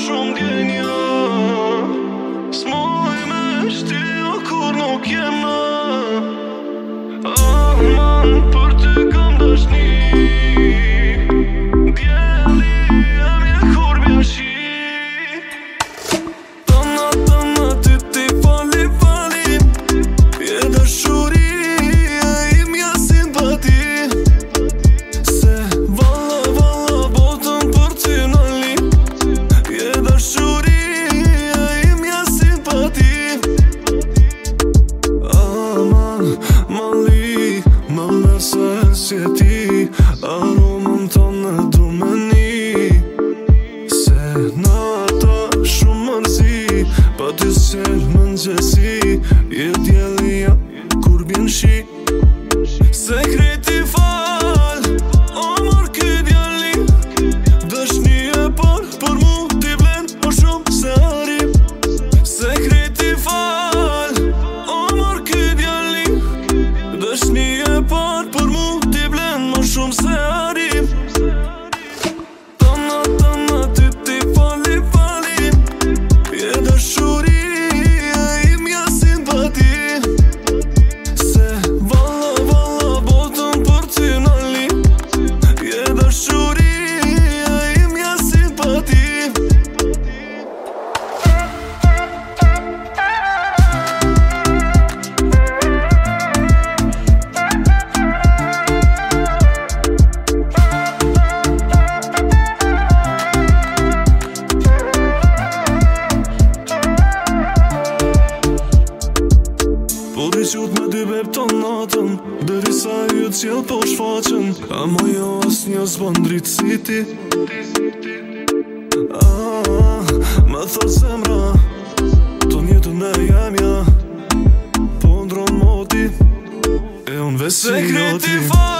shumë genja S'moj me shtio o kur nuk jem në Aman për të kam dashni Në ato shumë mërzi Pa të sjellë më nxësi qut me dy bep të natën Dëri sa ju cjell po shfaqen A mo jo as dritë siti ti Më thot zemra Të një të në jam ja po moti E unë vesin oti